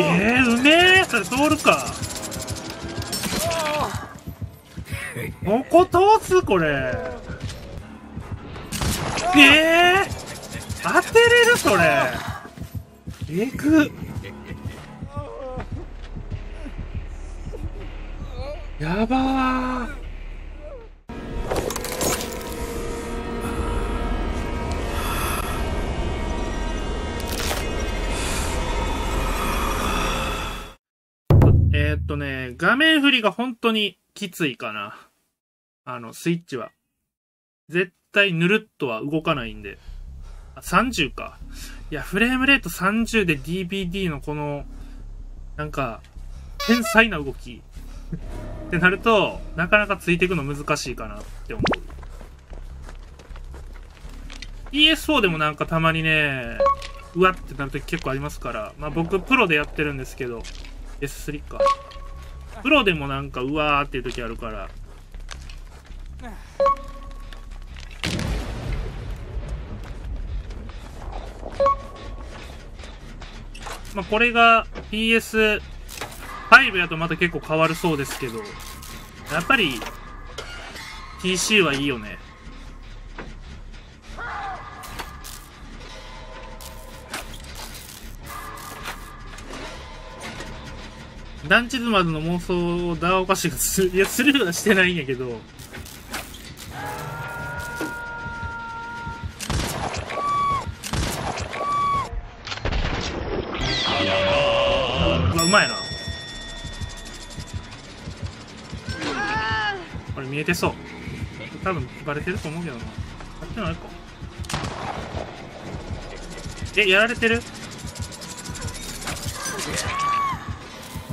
えー、うめえ。それ通るか。ここ通す？これ。えー、当てれる？それ。えぐ。やばー。えーっとね、画面振りが本当にきついかな。あの、スイッチは。絶対ぬるっとは動かないんで。あ、30か。いや、フレームレート30で DVD のこの、なんか、天才な動き。ってなると、なかなかついていくの難しいかなって思う。PS4 でもなんかたまにね、うわってなるとき結構ありますから。まあ僕プロでやってるんですけど、S3 か。プロでもなんかうわーっていう時あるから。まあこれが PS5 やとまた結構変わるそうですけど、やっぱり PC はいいよね。団地ズマズの妄想をダーオカシがする、いや、スルーはしてないんやけど、うまいな。これ見えてそう。多分バレてると思うけどな。やってないか。え、やられてる？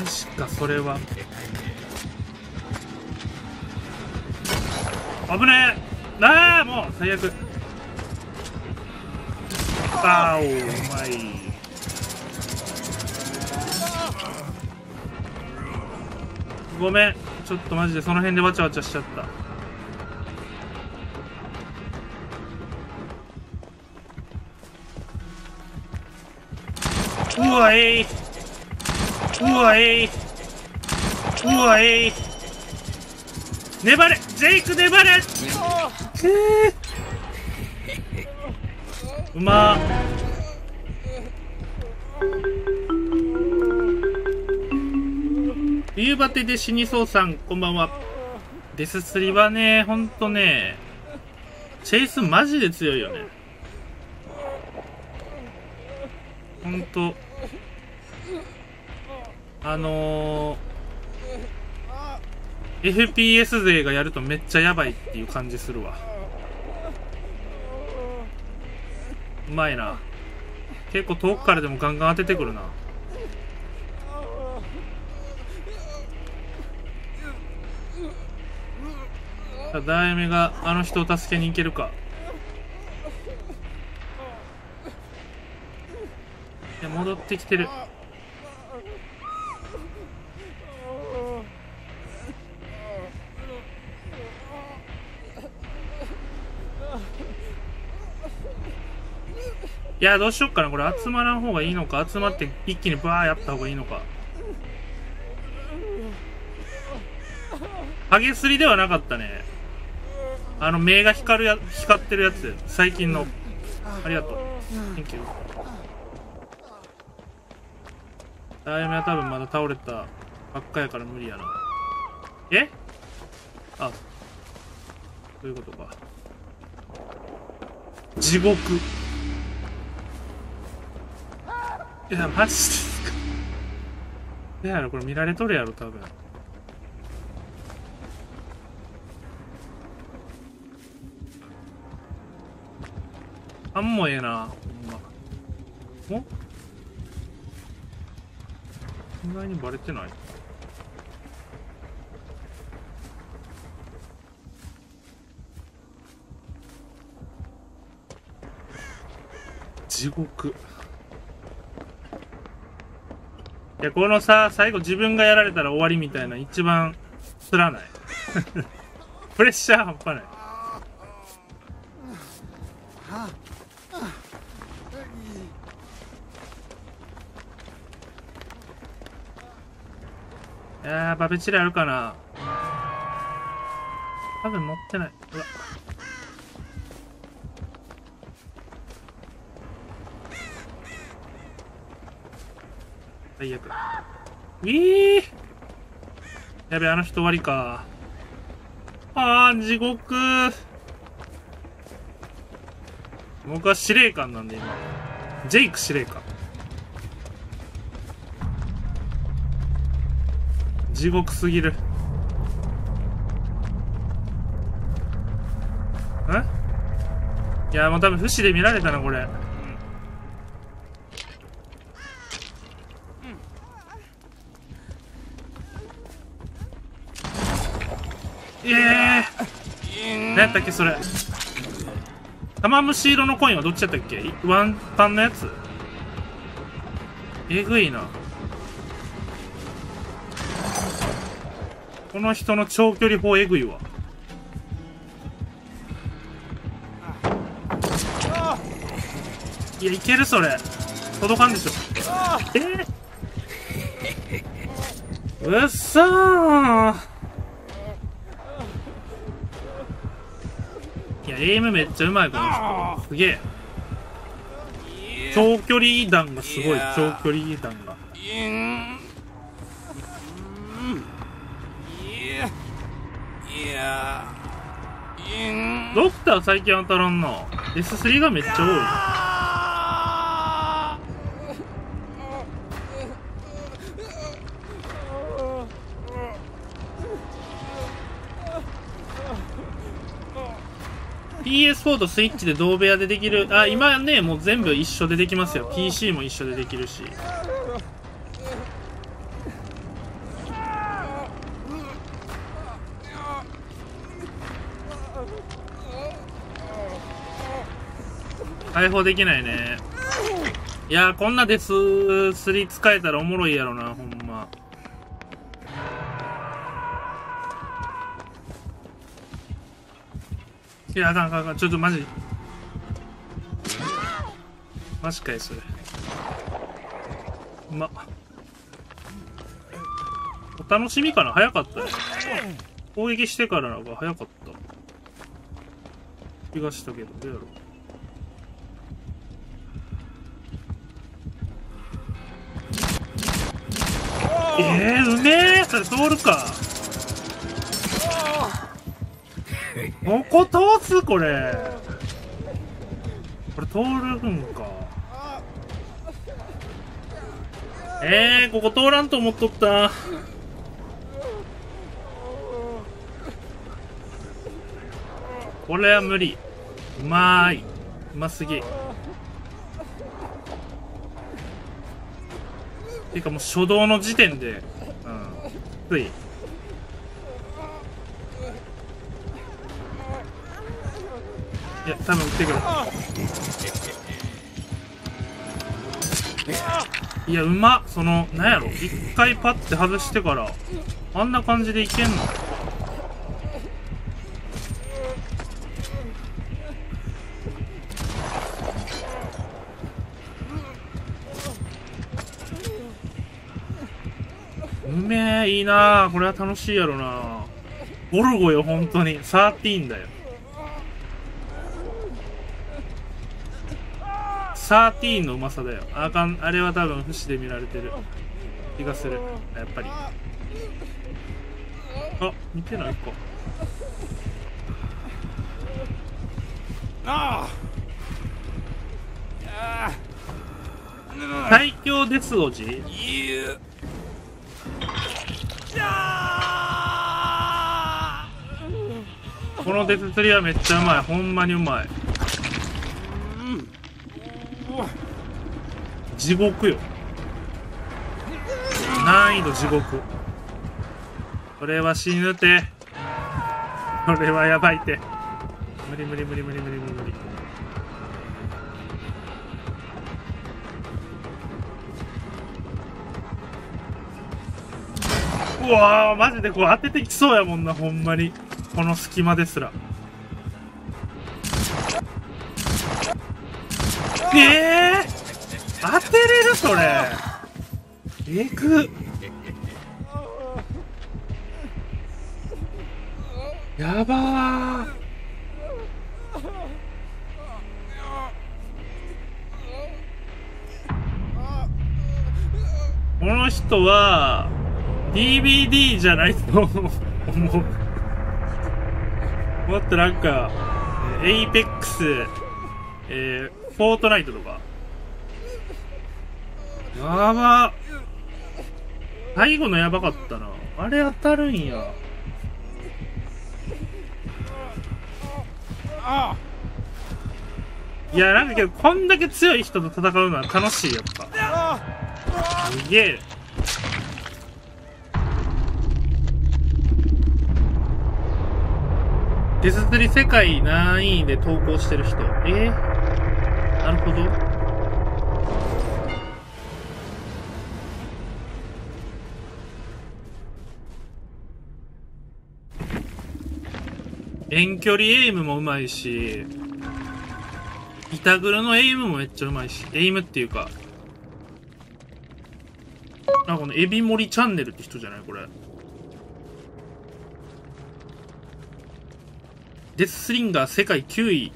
マジか、それは。危ねえ。なあもう最悪。あーおうまいごめん。ちょっとマジでその辺でわちゃわちゃしちゃった。うわえいうわえい。うわえい。粘れ。ジェイク粘れ。うま。冬バテで死にそうさんこんばんは。デススリはねほんとねチェイスマジで強いよね。ほんと。あのー、FPS 勢がやるとめっちゃやばいっていう感じするわ。うまいな。結構遠くからでもガンガン当ててくるな。さあダイメがあの人を助けに行けるか。いや戻ってきてる。いやどうしよっかなこれ。集まらん方がいいのか。集まって一気にバーやった方がいいのか。ハゲすりではなかったね。あの目が光るや光ってるやつ。最近の。ありがとう。Thank you ダイヤメは多分まだ倒れた。ばっかやから無理やな。え？あ。そういうことか。地獄。いやマジですか。いやろこれ見られとるやろ多分。あんもええなほんま。お？意外にバレてない？地獄。いやこのさ最後自分がやられたら終わりみたいな一番つらない プレッシャー半端ないいやー、バベチリあるかな多分持ってない。うわ。最悪。えーやべ、あの人終わりか。あー、地獄僕は司令官なんで今。ジェイク司令官。地獄すぎる。え？いや、もう多分、不死で見られたな、これ。何やったっけそれ。玉虫色のコインはどっちやったっけ？ワンパンのやつ？えぐいな。この人の長距離砲えぐいわ。いやいけるそれ。届かんでしょ。え？ー、うっそー。エイムめっちゃうまい、この人。すげえ。長距離弾がすごい、長距離弾が。ドクター最近当たらんな。S3 がめっちゃ多い。PS4 とスイッチで同部屋でできる。あ今ねもう全部一緒でできますよ。PC も一緒でできるし。解放できないね。いやこんなデス3使えたらおもろいやろなほんいや、なんか、ちょっとマジ。マジかい、それ。うま。お楽しみかな？早かったね。攻撃してからのが早かった。気がしたけど、どうやろう。えー、うめえそれ通るか。ここ通すこれ？これ通るんか。えー、ここ通らんと思っとった。これは無理。うまい。うますぎ。ていうかもう初動の時点で。うん。つい。いや多分撃ってくる。いやうまそのなんやろ。一回パッて外してからあんな感じでいけんの？うめえいいなこれは楽しいやろなゴルゴよ本当に。13だよ。13のうまさだよ。あかん。あれは多分不死で見られてる。気がする。やっぱり。あ見てないか。ああ。最強デス王子このデス釣りはめっちゃうまいほんまにうまい地獄よ。難易度地獄。これは死ぬて。これはやばいて。無理無理無理無理無理無理無理。うわマジでこう当ててきそうやもんなほんまに。この隙間ですら。えー、当てれるそれ。えぐ。やばこの人は DBD じゃないと思う。もっとなんか Apex。えー Fortnite とか。やば。最後のやばかったな。あれ当たるんや。いや、なんかけど、こんだけ強い人と戦うのは楽しい、やっぱ。すげえ。ディス釣り世界何位で投稿してる人？えー、なるほど。遠距離エイムもうまいし、板黒のエイムもめっちゃうまいし、エイムっていうか、あ、このエビ盛りチャンネルって人じゃない？これ。デススリンガー世界9位。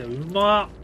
や、うまっ。